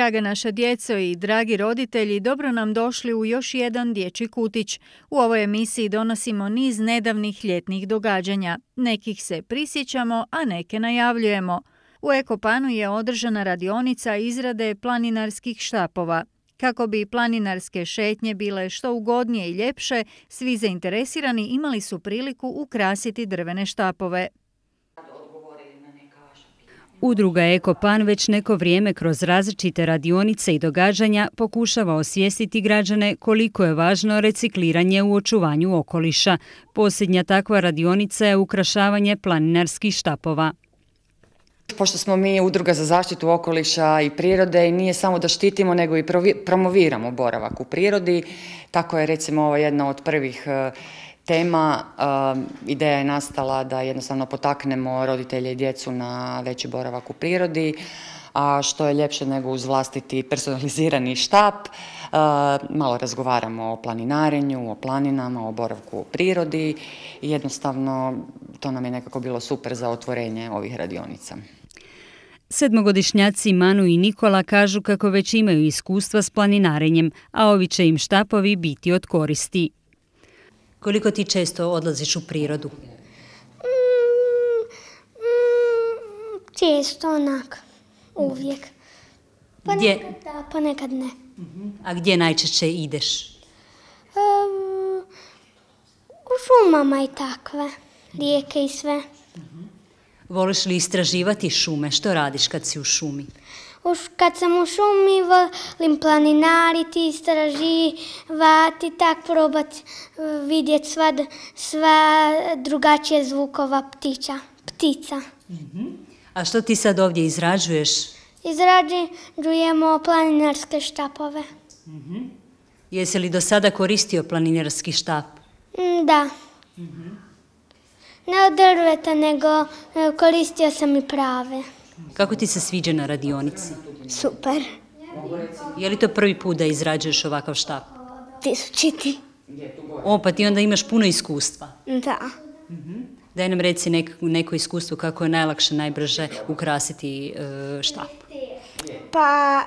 Draga naša djeco i dragi roditelji, dobro nam došli u još jedan dječji kutić. U ovoj emisiji donosimo niz nedavnih ljetnih događanja. Nekih se prisjećamo, a neke najavljujemo. U Ekopanu je održana radionica izrade planinarskih štapova. Kako bi planinarske šetnje bile što ugodnije i ljepše, svi zainteresirani imali su priliku ukrasiti drvene štapove. Udruga Ekopan već neko vrijeme kroz različite radionice i događanja pokušava osvijestiti građane koliko je važno recikliranje u očuvanju okoliša. Posljednja takva radionica je ukrašavanje planinarskih štapova. Pošto smo mi udruga za zaštitu okoliša i prirode i nije samo da štitimo nego i promoviramo boravak u prirodi, tako je recimo ovo jedna od prvih e, tema. E, ideja je nastala da jednostavno potaknemo roditelje i djecu na veći boravak u prirodi, a što je ljepše nego uz vlastiti personalizirani štap. E, malo razgovaramo o planinarenju, o planinama, o boravku u prirodi i jednostavno to nam je nekako bilo super za otvorenje ovih radionica. Sedmogodišnjaci Manu i Nikola kažu kako već imaju iskustva s planinarenjem, a ovi će im štapovi biti od koristi. Koliko ti često odlaziš u prirodu? Mm, mm, često onak, uvijek. Pa gdje? nekad da, pa nekad ne. Mhm. A gdje najčešće ideš? u šumama i takve, rijeke i sve. Voliš li istraživati šume? Što radiš kad si u šumi? Kad sam u šumi volim planinariti, istraživati, tak probati e, vidjeti sva, sva drugačije zvukova ptića, ptica. Mhm. A što ti sad ovdje izrađuješ? Izrađujemo planinarske štapove. Mhm. Jesi li do sada koristio planinarski štap? Mm, da. Mhm. Ne od drveta, nego e, koristio sam i prave. Kako ti se sviđa na radionici? Super. Je li to prvi put da izrađuješ ovakav štap? Tisućiti. O, pa ti onda imaš puno iskustva. Da. Mhm. Daj nam reci neko, iskustvo kako je najlakše, najbrže ukrasiti e, štap. Pa,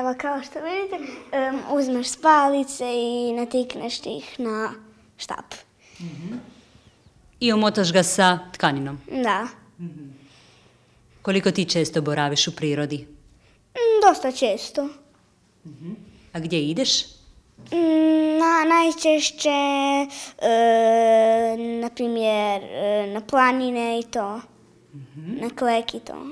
evo kao što vidite, uzmeš spalice i natikneš ih na štap. Mhm i omotaš ga sa tkaninom. Da. Koliko ti često boraviš u prirodi? Mm, dosta često. A gdje ideš? Mm, na, najčešće, e, na primjer, e, na planine i to. Na klek i to.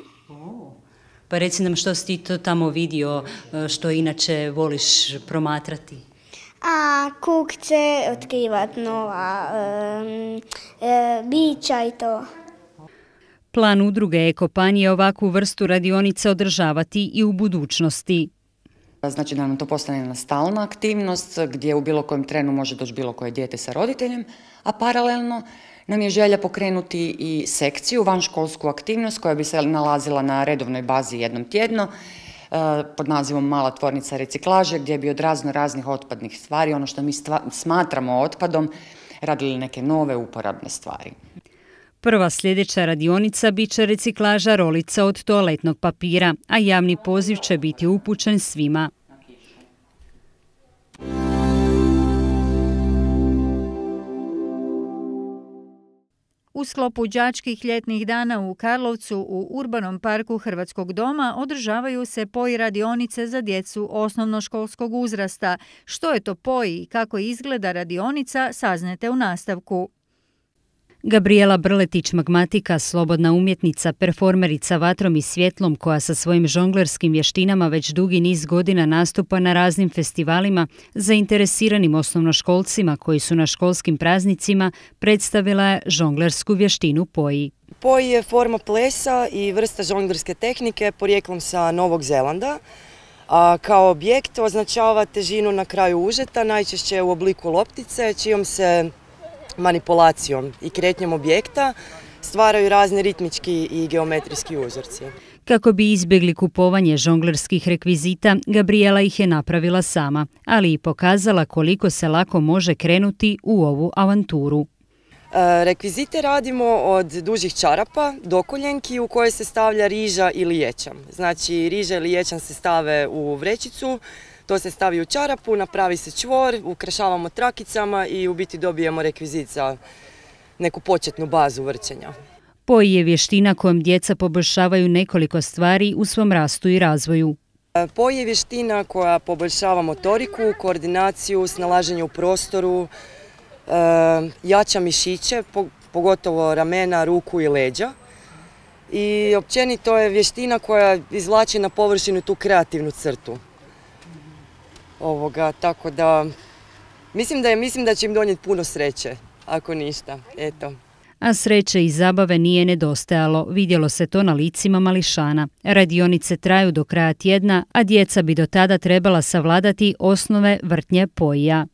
Pa reci nam što si ti to tamo vidio, e, što inače voliš promatrati a kukce, otkrivat nova e, bića i to. Plan udruge Ekopan je ovakvu vrstu radionica održavati i u budućnosti. Znači da nam to postane jedna stalna aktivnost gdje u bilo kojem trenu može doći bilo koje dijete sa roditeljem, a paralelno nam je želja pokrenuti i sekciju, vanškolsku aktivnost koja bi se nalazila na redovnoj bazi jednom tjedno E, pod nazivom Mala tvornica reciklaže gdje bi od razno raznih otpadnih stvari, ono što mi smatramo otpadom, radili neke nove uporabne stvari. Prva sljedeća radionica bit će reciklaža rolica od toaletnog papira, a javni poziv će biti upućen svima. U sklopu đačkih ljetnih dana u Karlovcu u Urbanom parku Hrvatskog doma održavaju se poji radionice za djecu osnovnoškolskog uzrasta. Što je to poji i kako izgleda radionica saznete u nastavku. Gabriela Brletić-Magmatika, slobodna umjetnica, performerica vatrom i svjetlom koja sa svojim žonglerskim vještinama već dugi niz godina nastupa na raznim festivalima, zainteresiranim osnovnoškolcima koji su na školskim praznicima predstavila je žonglersku vještinu poji. Poji je forma plesa i vrsta žonglerske tehnike porijeklom sa Novog Zelanda. A kao objekt označava težinu na kraju užeta, najčešće u obliku loptice, čijom se manipulacijom i kretnjom objekta stvaraju razne ritmički i geometrijski uzorci. Kako bi izbjegli kupovanje žonglerskih rekvizita, Gabriela ih je napravila sama, ali i pokazala koliko se lako može krenuti u ovu avanturu. Rekvizite radimo od dužih čarapa do koljenki u koje se stavlja riža ili ječam. Znači riža ili ječam se stave u vrećicu, to se stavi u čarapu, napravi se čvor, ukrašavamo trakicama i u biti dobijemo rekvizit za neku početnu bazu vrćenja. Poji je vještina kojom djeca poboljšavaju nekoliko stvari u svom rastu i razvoju. Poji je vještina koja poboljšava motoriku, koordinaciju, snalaženje u prostoru, e, jača mišiće, pogotovo ramena, ruku i leđa. I općenito je vještina koja izvlači na površinu tu kreativnu crtu. Ovoga, tako da mislim da, je, mislim da će im donijeti puno sreće, ako ništa. Eto a sreće i zabave nije nedostajalo, vidjelo se to na licima mališana. Radionice traju do kraja tjedna, a djeca bi do tada trebala savladati osnove vrtnje pojija.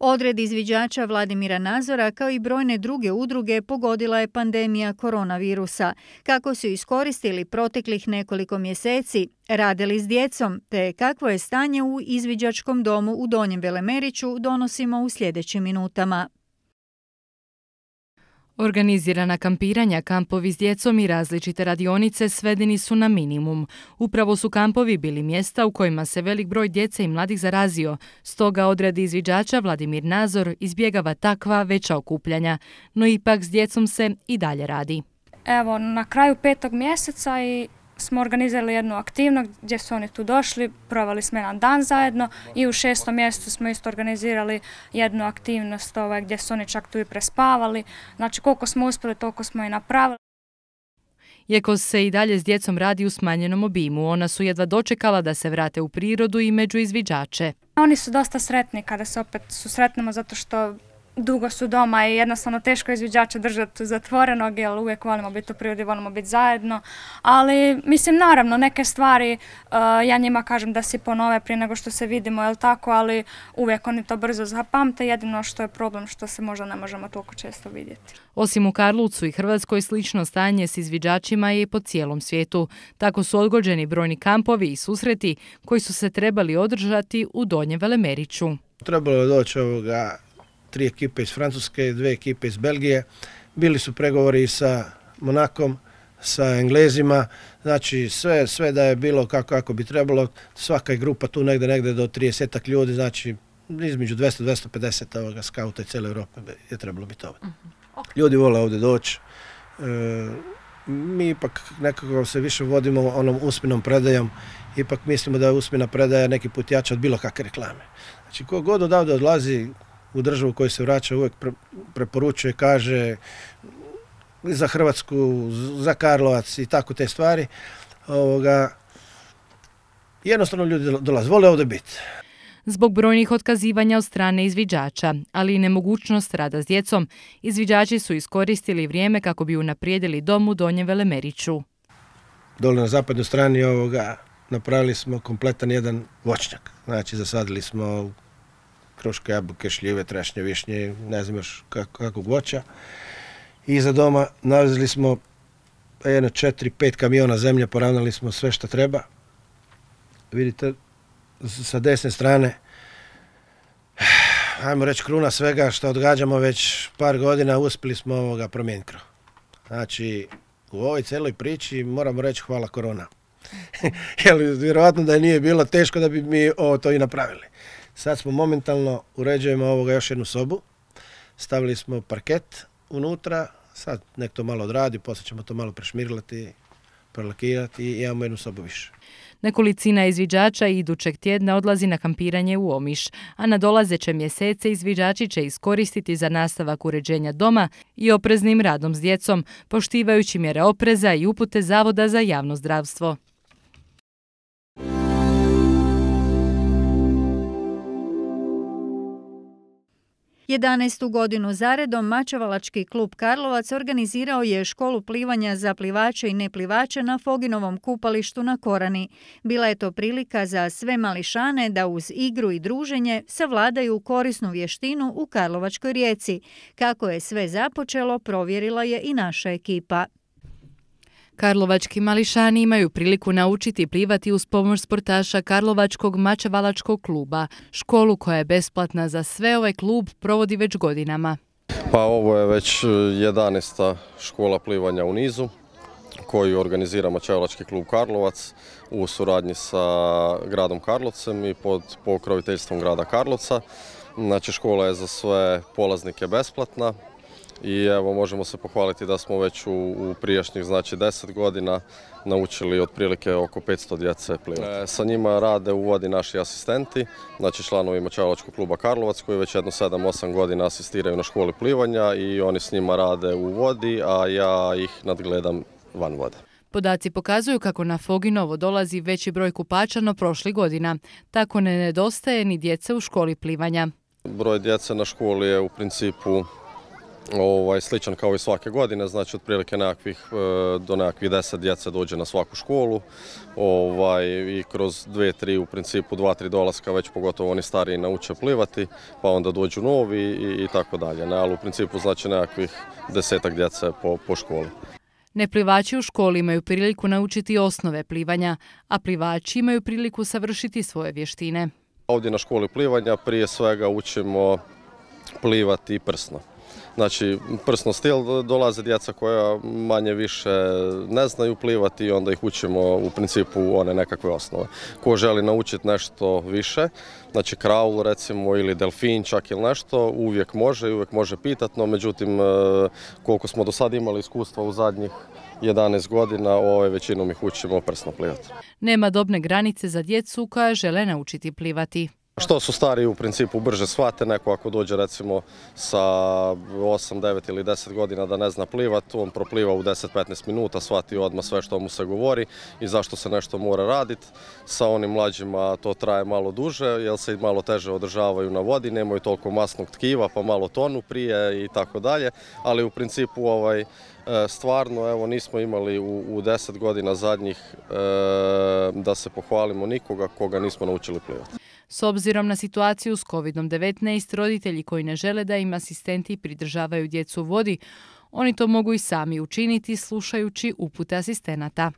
Odred izviđača Vladimira Nazora kao i brojne druge udruge pogodila je pandemija koronavirusa. Kako su iskoristili proteklih nekoliko mjeseci, radili s djecom, te kakvo je stanje u izviđačkom domu u Donjem Velemeriću donosimo u sljedećim minutama. Organizirana kampiranja, kampovi s djecom i različite radionice svedeni su na minimum. Upravo su kampovi bili mjesta u kojima se velik broj djece i mladih zarazio, stoga odredi izviđača Vladimir Nazor izbjegava takva veća okupljanja, no ipak s djecom se i dalje radi. Evo, na kraju petog mjeseca i smo organizirali jednu aktivnost gdje su oni tu došli, provali smo jedan dan zajedno i u šestom mjesecu smo isto organizirali jednu aktivnost ovaj, gdje su oni čak tu i prespavali. Znači koliko smo uspjeli, toliko smo i napravili. Iako se i dalje s djecom radi u smanjenom obimu, ona su jedva dočekala da se vrate u prirodu i među izviđače. Oni su dosta sretni kada se opet susretnemo zato što dugo su doma i jednostavno teško izviđača držati zatvorenog jer uvijek volimo biti u prirodi, volimo biti zajedno. Ali mislim naravno neke stvari uh, ja njima kažem da si ponove prije nego što se vidimo, jel tako, ali uvijek oni to brzo zapamte. Jedino što je problem što se možda ne možemo toliko često vidjeti. Osim u Karlucu i Hrvatskoj slično stanje s izviđačima je i po cijelom svijetu. Tako su odgođeni brojni kampovi i susreti koji su se trebali održati u Donjem Velemeriću. Trebalo je doći ovoga tri ekipe iz Francuske, dve ekipe iz Belgije. Bili su pregovori sa Monakom, sa Englezima, znači sve, sve da je bilo kako, kako bi trebalo, svaka je grupa tu negdje, negdje do 30 ljudi, znači između 200-250 ovoga skauta i cijele Europe je trebalo biti ovdje. Mhm. Ljudi vole ovdje doći. E, mi ipak nekako se više vodimo onom usmenom predajom, ipak mislimo da je usmena predaja neki put jača od bilo kakve reklame. Znači, ko god odavde odlazi, u državu koji se vraća uvijek preporučuje, kaže za Hrvatsku, za Karlovac i tako te stvari. Ovoga, jednostavno ljudi dolaze, vole ovdje biti. Zbog brojnih otkazivanja od strane izviđača, ali i nemogućnost rada s djecom, izviđači su iskoristili vrijeme kako bi unaprijedili dom u Donjem Velemeriću. Dole na zapadnoj strani ovoga napravili smo kompletan jedan voćnjak. Znači zasadili smo kruške, jabuke, šljive, trešnje, višnje, ne znam još kakvog voća. I iza doma nalazili smo jedno četiri, pet kamiona zemlje, poravnali smo sve što treba. Vidite, sa desne strane, ajmo reći kruna svega što odgađamo već par godina, uspjeli smo ovoga promijeniti Znači, u ovoj celoj priči moramo reći hvala korona. Jer vjerojatno da je nije bilo teško da bi mi ovo to i napravili. Sad smo momentalno uređujemo ovoga još jednu sobu. Stavili smo parket unutra, sad nek to malo odradi, poslije ćemo to malo prešmirlati, prelakirati i imamo jednu sobu više. Nekolicina izviđača idućeg tjedna odlazi na kampiranje u Omiš, a na dolazeće mjesece izviđači će iskoristiti za nastavak uređenja doma i opreznim radom s djecom, poštivajući mjere opreza i upute Zavoda za javno zdravstvo. 11. godinu zaredom Mačevalački klub Karlovac organizirao je školu plivanja za plivače i neplivače na Foginovom kupalištu na Korani. Bila je to prilika za sve mališane da uz igru i druženje savladaju korisnu vještinu u Karlovačkoj rijeci. Kako je sve započelo, provjerila je i naša ekipa. Karlovački mališani imaju priliku naučiti plivati uz pomoć sportaša Karlovačkog mačevalačkog kluba. Školu koja je besplatna za sve ovaj klub provodi već godinama. Pa ovo je već 11. škola plivanja u nizu koju organizira Mačevalački klub Karlovac u suradnji sa gradom Karlovcem i pod pokroviteljstvom grada Karlovca. Znači škola je za sve polaznike besplatna, i evo možemo se pohvaliti da smo već u, u prijašnjih znači 10 godina naučili otprilike oko 500 djece plivati. E, sa njima rade u vodi naši asistenti, znači članovi Mačevalačkog kluba Karlovac koji već jedno 7-8 godina asistiraju na školi plivanja i oni s njima rade u vodi, a ja ih nadgledam van vode. Podaci pokazuju kako na Foginovo dolazi veći broj kupača no prošli godina. Tako ne nedostaje ni djece u školi plivanja. Broj djece na školi je u principu ovaj, sličan kao i svake godine, znači otprilike nekakvih, e, do nekakvih deset djece dođe na svaku školu ovaj, i kroz dve, tri, u principu dva, tri dolaska već pogotovo oni stariji nauče plivati, pa onda dođu novi i, i tako dalje. Ne, ali u principu znači nekakvih desetak djece po, po školi. Neplivači u školi imaju priliku naučiti osnove plivanja, a plivači imaju priliku savršiti svoje vještine. Ovdje na školi plivanja prije svega učimo plivati prsno. Znači, prsno stil dolaze djeca koja manje više ne znaju plivati i onda ih učimo u principu one nekakve osnove. Ko želi naučiti nešto više, znači kraul recimo ili delfin čak ili nešto, uvijek može i uvijek može pitati, no međutim e, koliko smo do sada imali iskustva u zadnjih 11 godina, ove većinom ih učimo prsno plivati. Nema dobne granice za djecu koja žele naučiti plivati. Što su stariji u principu brže shvate, neko ako dođe recimo sa 8, 9 ili 10 godina da ne zna plivat, on propliva u 10-15 minuta, shvati odmah sve što mu se govori i zašto se nešto mora raditi. Sa onim mlađima to traje malo duže, jer se malo teže održavaju na vodi, nemaju toliko masnog tkiva pa malo tonu prije i tako dalje, ali u principu ovaj, e, stvarno evo nismo imali u, u 10 godina zadnjih e, da se pohvalimo nikoga koga nismo naučili plivati. S obzirom na situaciju s COVID-19, roditelji koji ne žele da im asistenti pridržavaju djecu vodi, oni to mogu i sami učiniti slušajući upute asistenata.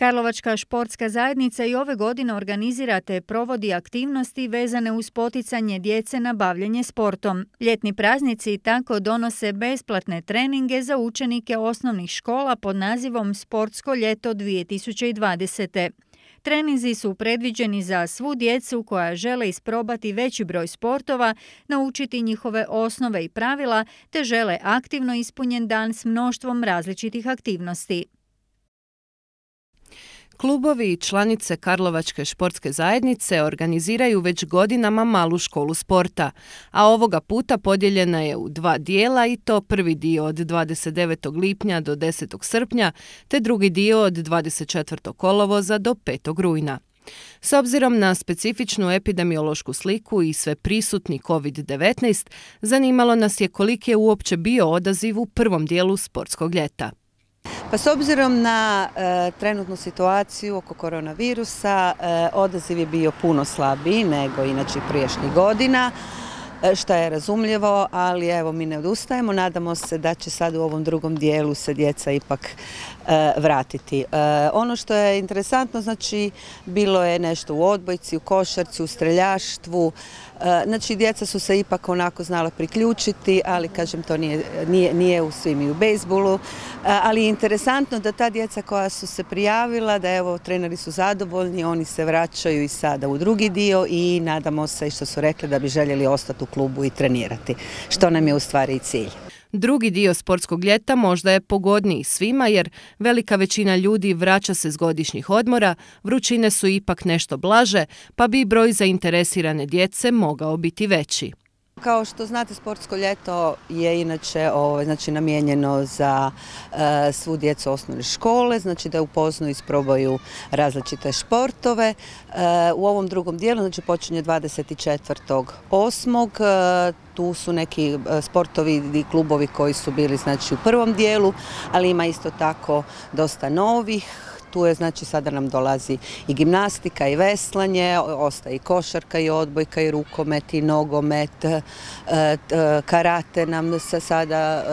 Karlovačka športska zajednica i ove godine organizira te provodi aktivnosti vezane uz poticanje djece na bavljanje sportom. Ljetni praznici tako donose besplatne treninge za učenike osnovnih škola pod nazivom Sportsko ljeto 2020. Treninzi su predviđeni za svu djecu koja žele isprobati veći broj sportova, naučiti njihove osnove i pravila, te žele aktivno ispunjen dan s mnoštvom različitih aktivnosti. Klubovi i članice Karlovačke športske zajednice organiziraju već godinama malu školu sporta, a ovoga puta podijeljena je u dva dijela i to prvi dio od 29. lipnja do 10. srpnja, te drugi dio od 24. kolovoza do 5. rujna. S obzirom na specifičnu epidemiološku sliku i sve prisutni COVID-19, zanimalo nas je koliki je uopće bio odaziv u prvom dijelu sportskog ljeta. Pa s obzirom na e, trenutnu situaciju oko koronavirusa, e, odaziv je bio puno slabiji nego inače priješnjih godina, e, što je razumljivo, ali evo mi ne odustajemo, nadamo se da će sad u ovom drugom dijelu se djeca ipak vratiti. Ono što je interesantno, znači bilo je nešto u odbojci, u košarci, u streljaštvu, E, znači, djeca su se ipak onako znala priključiti, ali kažem, to nije, nije, nije u svim i u bejsbolu. E, ali je interesantno da ta djeca koja su se prijavila, da evo, treneri su zadovoljni, oni se vraćaju i sada u drugi dio i nadamo se što su rekli da bi željeli ostati u klubu i trenirati, što nam je u stvari i cilj. Drugi dio sportskog ljeta možda je pogodniji svima jer velika većina ljudi vraća se s godišnjih odmora, vrućine su ipak nešto blaže, pa bi broj zainteresirane djece mogao biti veći. Kao što znate, sportsko ljeto je inače ovaj, znači, namijenjeno za e, svu djecu osnovne škole, znači da upoznaju i isprobaju različite športove. E, u ovom drugom dijelu, znači počinje 24.8. E, tu su neki sportovi i klubovi koji su bili znači, u prvom dijelu, ali ima isto tako dosta novih tu je znači sada nam dolazi i gimnastika i veslanje, ostaje i košarka i odbojka i rukomet i nogomet, e, karate nam se sada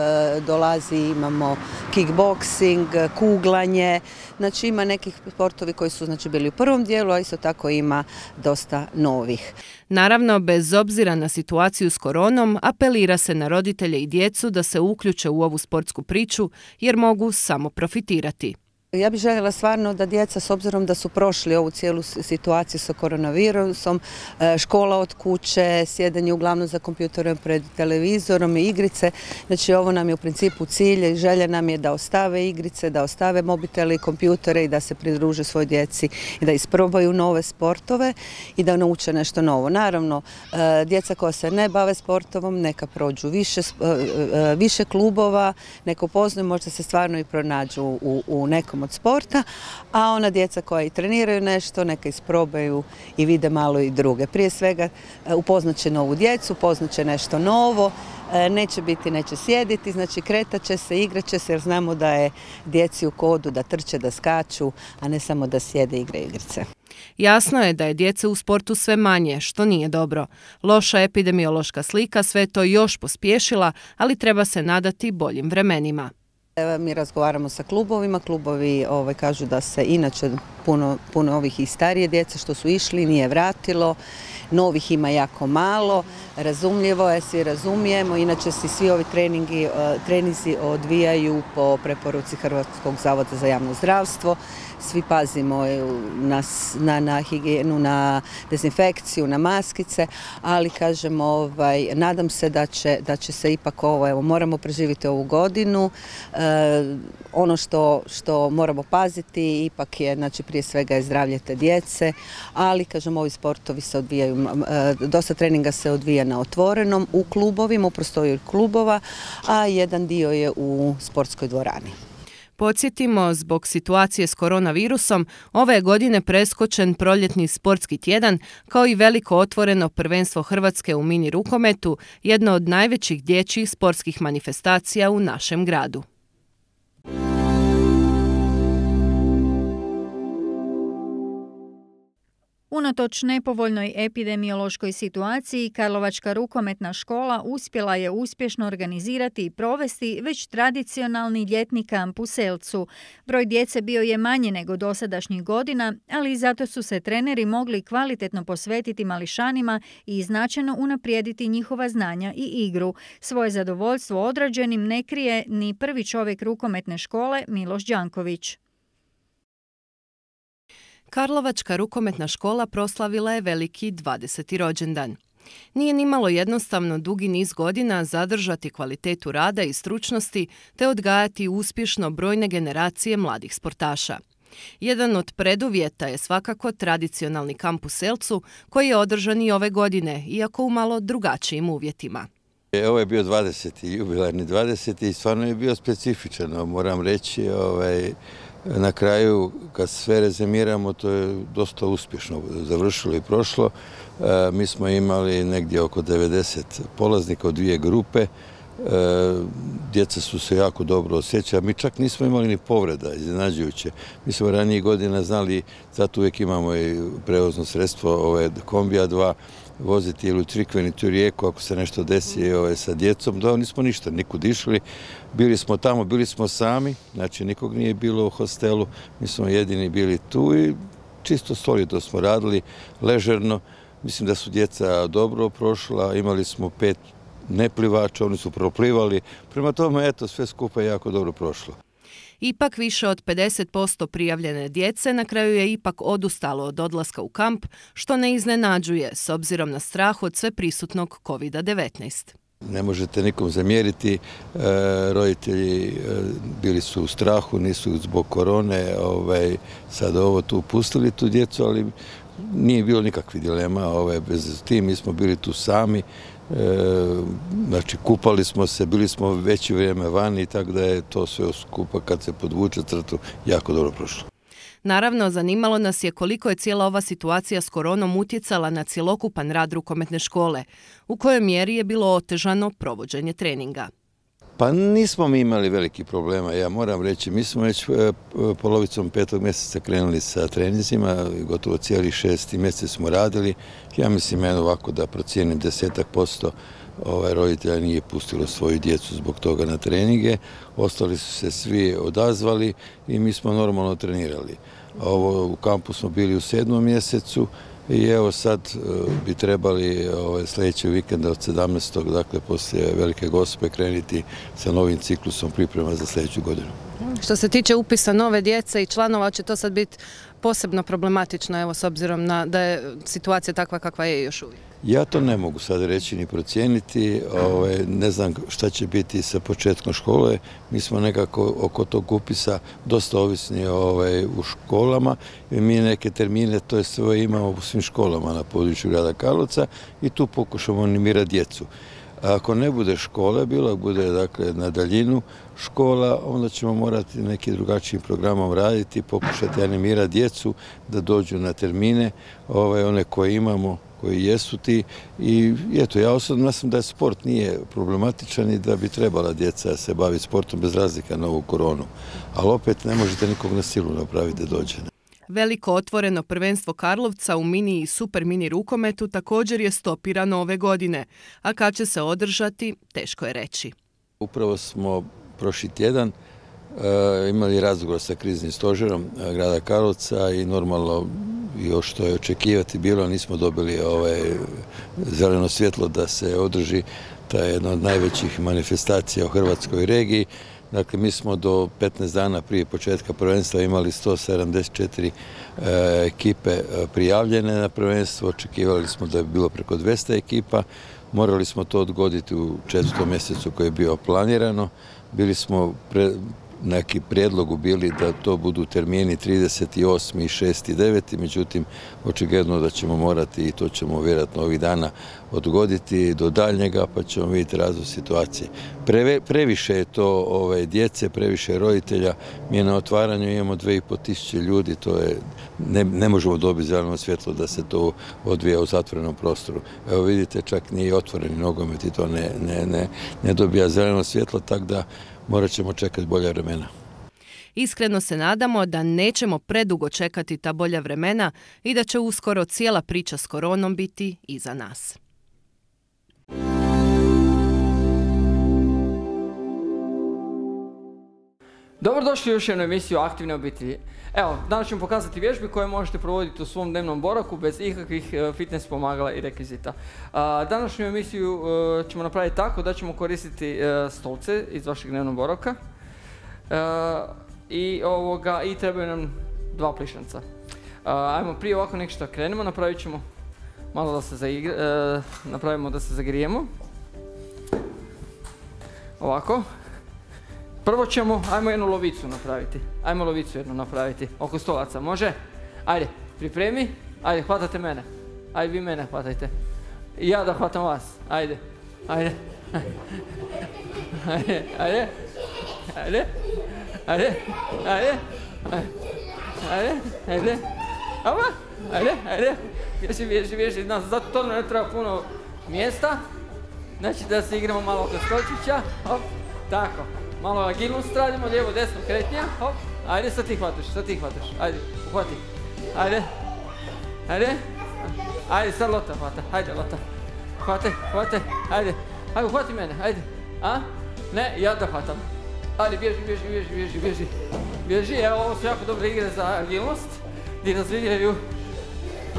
dolazi, imamo kickboxing, kuglanje, znači ima nekih sportovi koji su znači bili u prvom dijelu, a isto tako ima dosta novih. Naravno, bez obzira na situaciju s koronom, apelira se na roditelje i djecu da se uključe u ovu sportsku priču jer mogu samo profitirati. Ja bih željela stvarno da djeca, s obzirom da su prošli ovu cijelu situaciju sa koronavirusom, e, škola od kuće, sjedanje uglavnom za kompjuterom pred televizorom i igrice, znači ovo nam je u principu cilj i želja nam je da ostave igrice, da ostave mobitele i kompjutere i da se pridruže svoj djeci i da isprobaju nove sportove i da nauče nešto novo. Naravno, e, djeca koja se ne bave sportovom, neka prođu više, e, više klubova, neka upoznaju, možda se stvarno i pronađu u nekom od sporta, a ona djeca koja i treniraju nešto, neka isprobaju i vide malo i druge. Prije svega e, upoznaće novu djecu, upoznaće nešto novo, e, neće biti, neće sjediti, znači kretat će se, igrat će se jer znamo da je djeci u kodu da trče, da skaču, a ne samo da sjede igre igrice. Jasno je da je djece u sportu sve manje, što nije dobro. Loša epidemiološka slika sve to još pospješila, ali treba se nadati boljim vremenima. Mi razgovaramo sa klubovima, klubovi ovaj, kažu da se inače puno, puno ovih i starije djece što su išli nije vratilo, novih ima jako malo, razumljivo je, svi razumijemo, inače se svi ovi treningi, eh, odvijaju po preporuci Hrvatskog zavoda za javno zdravstvo, svi pazimo na, na, na higijenu, na dezinfekciju, na maskice, ali kažemo, ovaj, nadam se da će, da će se ipak ovo, evo, moramo preživjeti ovu godinu. E, ono što, što moramo paziti ipak je, znači prije svega je zdravlje te djece, ali kažem, ovi sportovi se odvijaju, e, dosta treninga se odvija na otvorenom, u klubovima, u prostoju klubova, a jedan dio je u sportskoj dvorani. Podsjetimo, zbog situacije s koronavirusom, ove godine preskočen proljetni sportski tjedan, kao i veliko otvoreno prvenstvo Hrvatske u mini rukometu, jedno od najvećih dječjih sportskih manifestacija u našem gradu. Unatoč nepovoljnoj epidemiološkoj situaciji, Karlovačka rukometna škola uspjela je uspješno organizirati i provesti već tradicionalni ljetni kamp u Selcu. Broj djece bio je manje nego dosadašnjih godina, ali zato su se treneri mogli kvalitetno posvetiti mališanima i značajno unaprijediti njihova znanja i igru. Svoje zadovoljstvo odrađenim ne krije ni prvi čovjek rukometne škole Miloš Đanković. Karlovačka rukometna škola proslavila je veliki 20. rođendan. Nije nimalo jednostavno dugi niz godina zadržati kvalitetu rada i stručnosti te odgajati uspješno brojne generacije mladih sportaša. Jedan od preduvjeta je svakako tradicionalni kampus Selcu koji je održan i ove godine, iako u malo drugačijim uvjetima. E, ovo je bio 20. jubilarni 20. i stvarno je bio specifičan, moram reći. Ovaj, na kraju, kad sve rezimiramo, to je dosta uspješno završilo i prošlo. E, mi smo imali negdje oko 90 polaznika u dvije grupe. E, djeca su se jako dobro osjećala. Mi čak nismo imali ni povreda, iznenađujuće. Mi smo ranije godina znali, zato uvijek imamo i prevozno sredstvo ove kombija 2, voziti ili u Crikveni tu rijeku ako se nešto desi ovaj, sa djecom, da nismo ništa, nikud išli. Bili smo tamo, bili smo sami, znači nikog nije bilo u hostelu, mi smo jedini bili tu i čisto solidno smo radili, ležerno. Mislim da su djeca dobro prošla, imali smo pet neplivača, oni su proplivali. Prema tome, eto, sve skupa je jako dobro prošlo. Ipak više od 50% prijavljene djece na kraju je ipak odustalo od odlaska u kamp, što ne iznenađuje s obzirom na strah od sve prisutnog COVID-19. Ne možete nikom zamjeriti, e, roditelji e, bili su u strahu, nisu zbog korone ovaj, sad ovo tu pustili tu djecu, ali nije bilo nikakvih dilema, ovaj, bez tim mi smo bili tu sami, znači kupali smo se, bili smo veće vrijeme vani i tako da je to sve skupa kad se podvuče crtu jako dobro prošlo. Naravno, zanimalo nas je koliko je cijela ova situacija s koronom utjecala na cjelokupan rad rukometne škole, u kojoj mjeri je bilo otežano provođenje treninga. Pa nismo mi imali veliki problema, ja moram reći. Mi smo već e, polovicom petog mjeseca krenuli sa trenizima, gotovo cijeli šesti mjesec smo radili. Ja mislim jedno ovako da procijenim desetak posto ovaj, roditelja nije pustilo svoju djecu zbog toga na treninge. Ostali su se svi odazvali i mi smo normalno trenirali. Ovo, u kampu smo bili u sedmom mjesecu i evo sad e, bi trebali ovaj, sljedećeg vikenda od 17. dakle poslije Velike gospe krenuti sa novim ciklusom priprema za sljedeću godinu. Što se tiče upisa nove djece i članova, će to sad biti posebno problematično, evo, s obzirom na da je situacija takva kakva je još uvijek? Ja to ne mogu sad reći ni procijeniti, ovaj, ne znam šta će biti sa početkom škole. Mi smo nekako oko tog upisa dosta ovisni ovaj, u školama i mi neke termine, to je sve imamo u svim školama na području grada Karlovca i tu pokušamo animirati djecu. Ako ne bude škole bilo, bude dakle na daljinu škola, onda ćemo morati neki drugačijim programom raditi, pokušati animirati djecu da dođu na termine, ovaj, one koje imamo, koji jesu ti i eto, ja osobno mislim da sport nije problematičan i da bi trebala djeca se baviti sportom bez razlika na ovu koronu. Ali opet ne možete nikog na silu napraviti da dođe. Veliko otvoreno prvenstvo Karlovca u mini i super mini rukometu također je stopirano ove godine, a kad će se održati, teško je reći. Upravo smo prošli tjedan imali razgovor sa kriznim stožerom e, grada Karlovca i normalno još što je očekivati bilo, nismo dobili ovaj zeleno svjetlo da se održi. Ta jedna od najvećih manifestacija u Hrvatskoj regiji. Dakle, mi smo do 15 dana prije početka prvenstva imali 174 e, ekipe e, prijavljene na prvenstvo, očekivali smo da bi bilo preko 200 ekipa, morali smo to odgoditi u četvrtom mjesecu koji je bio planirano, bili smo neki prijedlogu bili da to budu termini 38. i 6. i 9. Međutim, očigledno da ćemo morati i to ćemo vjerojatno ovih dana odgoditi do daljnjega pa ćemo vidjeti razvoj situacije. previše je to ovaj, djece, previše roditelja. Mi na otvaranju imamo 2500 tisuće ljudi, to je, ne, ne možemo dobiti zeleno svjetlo da se to odvija u zatvorenom prostoru. Evo vidite, čak nije otvoreni nogomet i to ne, ne, ne, ne dobija zeleno svjetlo, tako da morat ćemo čekati bolja vremena. Iskreno se nadamo da nećemo predugo čekati ta bolja vremena i da će uskoro cijela priča s koronom biti iza nas. Dobrodošli u još jednu emisiju Aktivne obitelji. Evo, danas ćemo pokazati vježbe koje možete provoditi u svom dnevnom boraku bez ikakvih e, fitness pomagala i rekvizita. Današnju emisiju e, ćemo napraviti tako da ćemo koristiti e, stolce iz vašeg dnevnog boravka i, ovoga, i trebaju nam dva plišanca. Ajmo prije ovako nešto krenemo, napravit ćemo malo da se zaigra, napravimo da se zagrijemo. Ovako. Prvo ćemo, ajmo jednu lovicu napraviti. Ajmo lovicu jednu napraviti. Oko stolaca, može? Ajde, pripremi. Ajde, hvatate mene. Ajde, vi mene hvatajte. I ja da hvatam vas. Ajde. Ajde. Ajde. Ajde. Ajde. Ajde. Ajde. Ajde. Ajde. Ajde. Ajde. Ajde. Bježi, bježi, bježi. Zato to ne treba puno mjesta. Znači da se igramo malo oko stolčića. Hop. Tako. Malo agilnost radimo, lijevo, desno, kretnja, hop. Ajde, sad ti hvataš, sad ti hvataš. Ajde, uhvati. Ajde. Ajde. Ajde, sad Lota hvata. Ajde, Lota. Hvate, hvate. Ajde. Ajde, uhvati mene, ajde. A? Ne, ja da hvatam. Ajde, bježi, bježi, bježi, bježi, bježi. Bježi, evo, ovo su jako dobre igre za agilnost. Gdje razvijaju,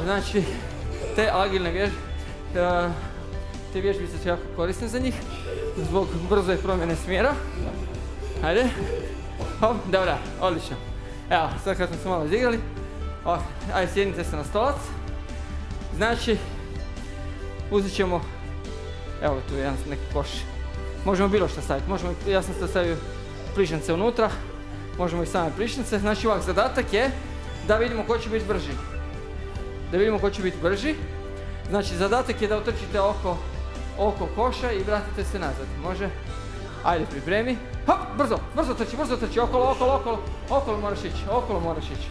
znači, te agilne vježbe. Te vježbe su jako korisne za njih. Zbog brze promjene smjera. Ajde. Hop, dobra, odlično. Evo, sad kad smo se malo izigrali, ajde sjednite se na stolac. Znači, uzet ćemo, evo tu je jedan neki koš. Možemo bilo što staviti, možemo, ja sam stavio plišnice unutra, možemo i same plišnice. Znači ovak zadatak je da vidimo ko će biti brži. Da vidimo ko će biti brži. Znači zadatak je da utrčite oko, oko koša i vratite se nazad. Može? Ajde, pripremi. Hop, brzo, brzo trči, brzo trči, okolo, okolo, okolo, okolo moraš ići, okolo moraš ići.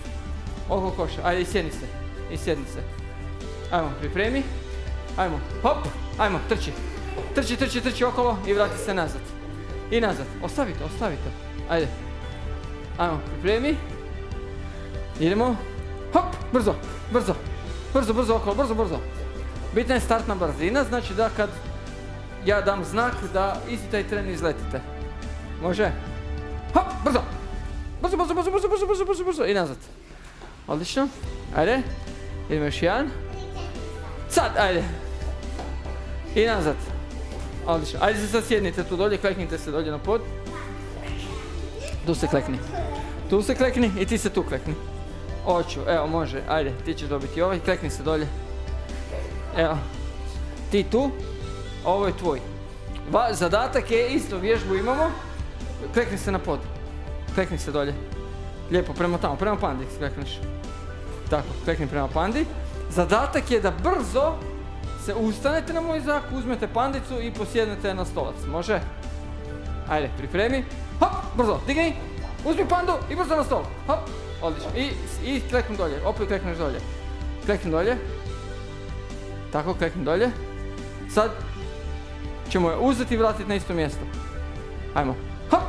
Oko koša, ajde, i sjedni se, i sjedni se. Ajmo, pripremi. Ajmo, hop, ajmo, trči. Trči, trči, trči okolo i vrati se nazad. I nazad. Ostavi to, ostavi to. Ajde. Ajmo, pripremi. Idemo. Hop, brzo, brzo. Brzo, brzo okolo, brzo, brzo. Bitna je startna brzina, znači da kad ja dam znak da isti taj tren izletite. Može? Hop, brzo. Brzo, brzo, brzo, brzo, brzo, brzo, brzo, brzo. I nazad. Odlično. Ajde. Idemo još jedan. Sad, ajde. I nazad. Odlično. Ajde se sad sjednite tu dolje, kleknite se dolje na pod. Tu se klekni. Tu se klekni i ti se tu klekni. Oću, evo može, ajde, ti ćeš dobiti ovaj, klekni se dolje. Evo. Ti tu, ovo je tvoj. zadatak je isto, vježbu imamo. Klekni se na pod. Klekni se dolje. Lijepo, prema tamo, prema pandi klekneš. Tako, klekni prema pandi. Zadatak je da brzo se ustanete na moj zrak, uzmete pandicu i posjednete na stolac. Može? Ajde, pripremi. Hop, brzo, digni. Uzmi pandu i brzo na stol. Hop, odlično. I, i dolje, opet klekneš dolje. Klekni dolje. Tako, klekni dolje. Sad ćemo je uzeti i vratiti na isto mjesto. Ajmo. Hop,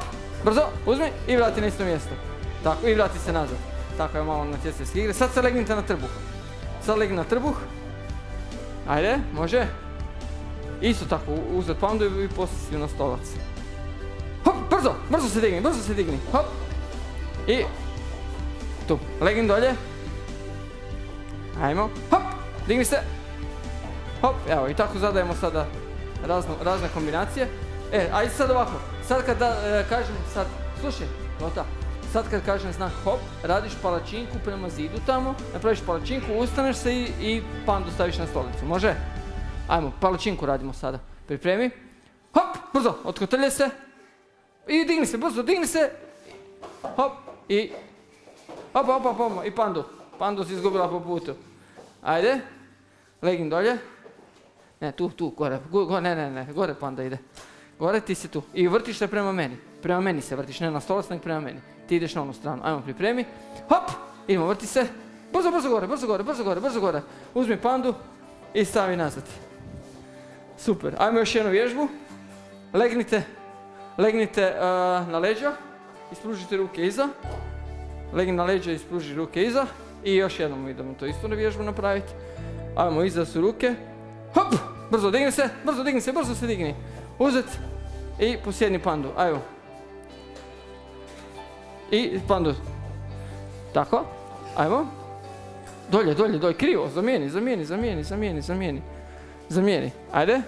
brzo, uzmi i vrati na isto mjesto. Tako, i vrati se nazad. Tako je malo na tjeske igre. Sad se legnite na trbuh. Sad legni na trbuh. Ajde, može? Isto tako, uzet pandu i poslije na stolac. Hop, brzo, brzo se digni, brzo se digni. Hop. I tu, legni dolje. Ajmo, hop, digni se. Hop, evo i tako zadajemo sada razne kombinacije. E, ajde sad ovako, sad kad e, kažem, sad, slušaj, gota, sad kad kažem znak hop, radiš palačinku prema zidu tamo, napraviš palačinku, ustaneš se i, i pandu staviš na stolicu, može? Ajmo, palačinku radimo sada. Pripremi. Hop, brzo, otkotrlje se. I digni se, brzo, digni se. Hop, i... Hop, hop, hop, hop, i pandu. Pandu si izgubila po putu. Ajde. Legin dolje. Ne, tu, tu, gore, gore, ne, ne, ne, gore panda ide. Gore ti si tu. I vrtiš se prema meni. Prema meni se vrtiš, ne na stolac, nego prema meni. Ti ideš na onu stranu. Ajmo, pripremi. Hop! Idemo, vrti se. Brzo, brzo gore, brzo gore, brzo gore, brzo gore. Uzmi pandu i stavi nazad. Super. Ajmo još jednu vježbu. Legnite, legnite na leđa. Ispružite ruke iza. Legni na leđa i ispruži ruke iza. I još jednom idemo to isto na vježbu napraviti. Ajmo, iza su ruke. Hop! Brzo digni se, brzo digni se, brzo se digni. Uzet i posjedni pandu. Ajmo. I pandu. Tako. Ajmo. Dolje, dolje, dolje. Krivo. Zamijeni, zamijeni, zamijeni, zamijeni, zamijeni. Zamijeni. Ajde.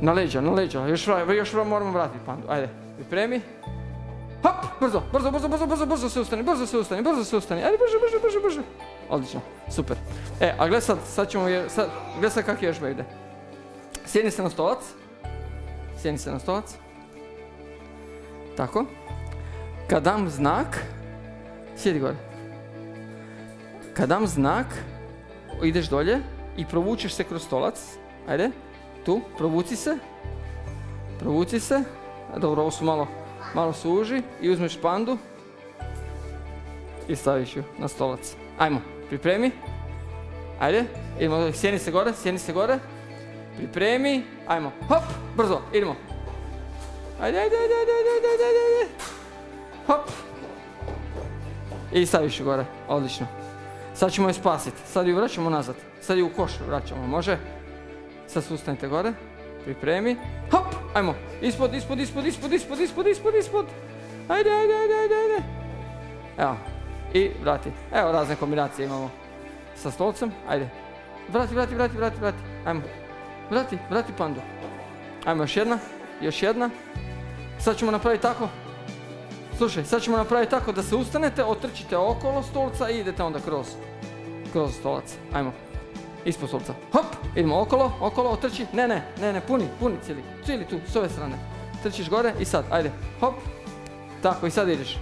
Na leđa, na leđa. Još, još moramo vratiti pandu. Ajde. Pripremi. Hop, brzo, brzo, brzo, brzo, brzo, brzo se ustani, brzo se ustani, brzo se ustani. Ajde, brzo, brzo, brzo, brzo. Odlično, super. E, a gle sad, sad ćemo, sad, gle sad kak još ide. Sjedni se na stolac. Sjedni se na stolac. Tako. Kad dam znak, sjedi gore. Kad dam znak, ideš dolje i provučeš se kroz stolac. Ajde, tu, provuci se. Provuci se. Dobro, ovo su malo, malo suži. I uzmeš pandu. I staviš ju na stolac. Ajmo, pripremi. Ajde, idemo, sjeni se gore, sjeni se gore. Pripremi, ajmo, hop, brzo, idemo. Ajde, ajde, ajde, ajde, ajde, ajde, ajde, Hop. I staviš gore, odlično. Sad ćemo je spasiti, sad ju vraćamo nazad. Sad ju u koš vraćamo, može? Sad sustanite gore, pripremi, hop, ajmo. Ispod, ispod, ispod, ispod, ispod, ispod, ispod, ispod. Ajde, ajde, ajde, ajde, ajde. Evo, i vrati. Evo razne kombinacije imamo. Sa stolcem, ajde. Vrati, vrati, vrati, vrati, vrati. Ajmo. Vrati, vrati pandu. Ajmo još jedna, još jedna. Sad ćemo napraviti tako. Slušaj, sad ćemo napraviti tako da se ustanete, otrčite okolo stolca i idete onda kroz. Kroz stolac. Ajmo. Ispod stolca. Hop, idemo okolo, okolo, otrči. Ne, ne, ne, ne, puni, puni cijeli. Cijeli tu, s ove strane. Trčiš gore i sad, ajde. Hop. Tako, i sad ideš.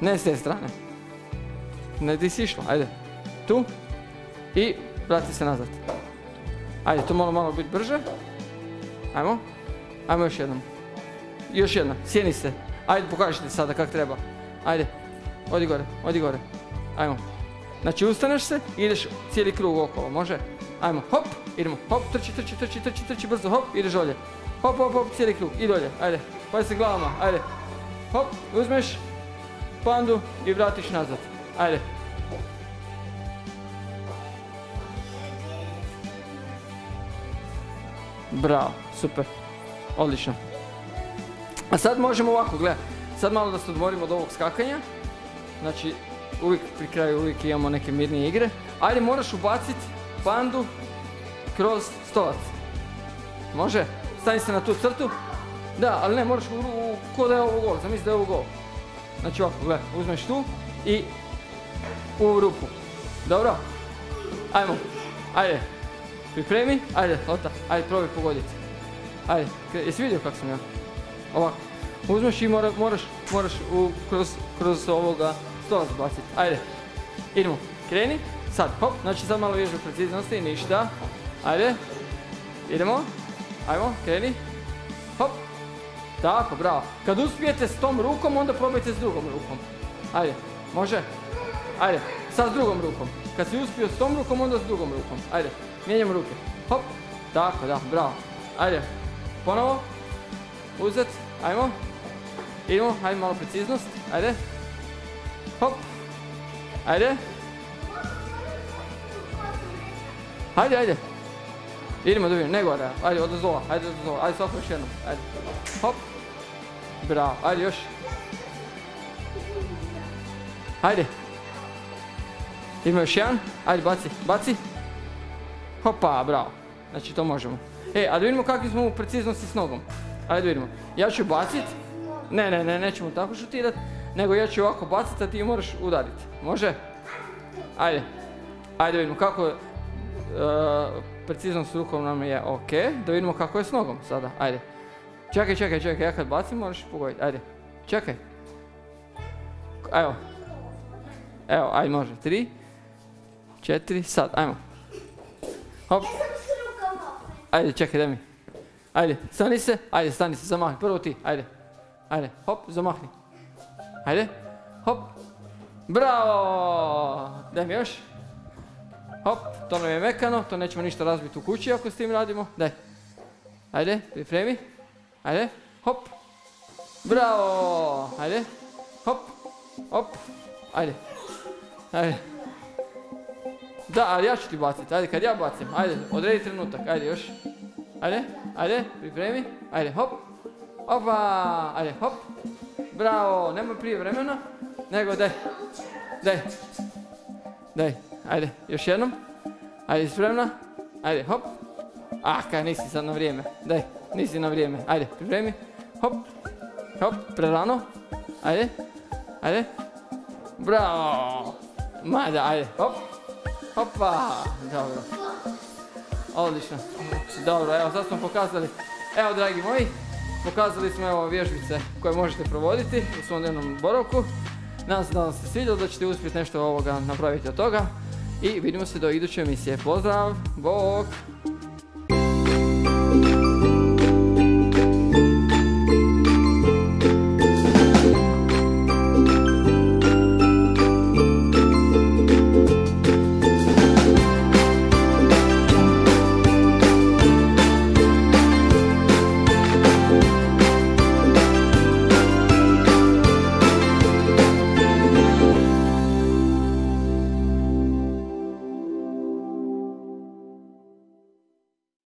Ne s te strane. Ne, di si išlo, ajde. Tu. I vrati se nazad. Ajde, to malo malo biti brže. Ajmo. Ajmo još jednom. Još jedna. Sjeni se. Ajde, pokažite sada kak treba. Ajde. Odi gore, odi gore. Ajmo. Znači, ustaneš se i ideš cijeli krug okolo, može? Ajmo, hop, idemo, hop, trči, trči, trči, trči, trči, brzo, hop, ideš ovdje. Hop, hop, hop, cijeli krug. I dolje, ajde. Pa se glavama, ajde. Hop, uzmeš pandu i vratiš nazad. Ajde. Bravo, super. Odlično. A sad možemo ovako, gledaj. Sad malo da se odmorimo od ovog skakanja. Znači, uvijek pri kraju uvijek imamo neke mirnije igre. Ajde, moraš ubaciti pandu kroz stolac. Može? Stani se na tu crtu. Da, ali ne, moraš u, u, ko da je ovo gol, zamisli da je ovo gol. Znači ovako, gledaj, uzmeš tu i u rupu. Dobro? Ajmo, ajde. Pripremi, ajde, lota, ajde, probaj pogoditi. Ajde, jesi vidio kako sam ja? Ovako. Uzmeš i mora, moraš, moraš u, kroz, kroz ovoga stolac baciti. Ajde. Idemo. Kreni. Sad, hop. Znači sad malo vježbe preciznosti, ništa. Ajde. Idemo. Ajmo, kreni. Hop. Tako, bravo. Kad uspijete s tom rukom, onda probajte s drugom rukom. Ajde. Može? Ajde. Sad s drugom rukom. Kad si uspio s tom rukom, onda s drugom rukom. Ajde. Mijenjamo ruke. Hop. Tako, da, bravo. Ajde. Ponovo. Uzet. Ajmo. Idemo, ajde malo preciznost. Ajde. Hop. Ajde. Ajde, ajde. Idemo vidim, ne gore. Ajde, od. Ajde, od zola. Ajde, svako još jednom. Ajde. Hop. Bravo. Ajde, još. Ajde. Idemo još jedan. Ajde, baci. Baci. Hopa, bravo. Znači, to možemo. E, a da vidimo kakvi smo u preciznosti s nogom. Ajde, vidimo. Ja ću bacit. Ne, ne, ne, nećemo tako šutirat. Nego ja ću ovako baciti, a ti moraš udariti. Može? Ajde. Ajde vidimo kako. Uh, preciznost rukom nam je ok. Da vidimo kako je s nogom sada. Ajde. Čekaj, čekaj, čekaj. Ja kad bacim moraš pogoditi. Ajde. Čekaj. Evo. Evo, ajde može. Tri. Četiri. Sad, ajmo. Hop. Ajde, čekaj, daj mi. Ajde, stani se. Ajde, stani se, zamahni. Prvo ti, ajde. Ajde, hop, zamahni. Ajde, hop. Bravo! Daj mi još. Hop, to nam je mekano, to nećemo ništa razbiti u kući ako s tim radimo. Daj. Ajde, pripremi. Ajde, hop. Bravo! Ajde, hop, hop. Ajde. Ajde. Da, ali ja ću ti baciti. Ajde, kad ja bacim. Ajde, odredi trenutak. Ajde, još. Ajde, ajde, pripremi. Ajde, hop. Opa, ajde, hop. Bravo, nemoj prije vremena, nego daj. Daj. Daj, ajde, još jednom. Ajde, spremna. Ajde, hop. Ah, kaj nisi sad na vrijeme. Daj, nisi na vrijeme. Ajde, pripremi. Hop. Hop, prerano. Ajde. Ajde. Bravo. Mada, ajde, hop. Hopa, dobro. Odlično. Dobro, evo sad smo pokazali. Evo, dragi moji, pokazali smo evo vježbice koje možete provoditi u svom dnevnom boravku. Nadam se da vam se svidjelo, da ćete uspjeti nešto ovoga napraviti od toga. I vidimo se do iduće emisije. Pozdrav, bok!